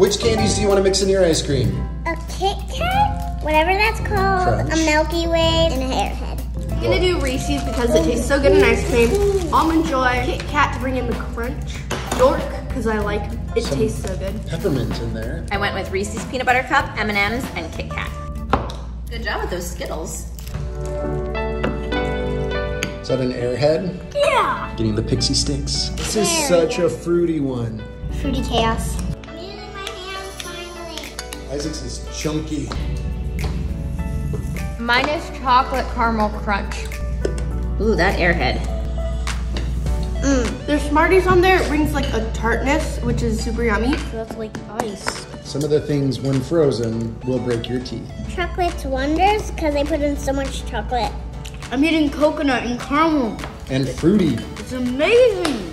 Which candies do you want to mix in your ice cream? A Kit Kat, whatever that's called, Crunch. a Milky Way, and a Airhead. I'm gonna do Reese's because it tastes so good in ice cream. Almond Joy, Kit Kat to bring in the crunch. Dork because I like it Some- tastes so good. Peppermint in there. I went with Reese's Peanut Butter Cup, M&M's, and Kit Kat. Good job with those Skittles. Is that an airhead? Yeah. Getting the Pixy Stix. This is such a fruity one. Fruity Chaos. Isaac's is chunky. Mine is chocolate caramel crunch. Ooh, that airhead. Mm, there's Smarties on there. It brings like a tartness, which is super yummy. So That's like ice. Some of the things, when frozen, will break your teeth. Chocolate's wonders because they put in so much chocolate. I'm eating coconut and caramel. And fruity. It's amazing.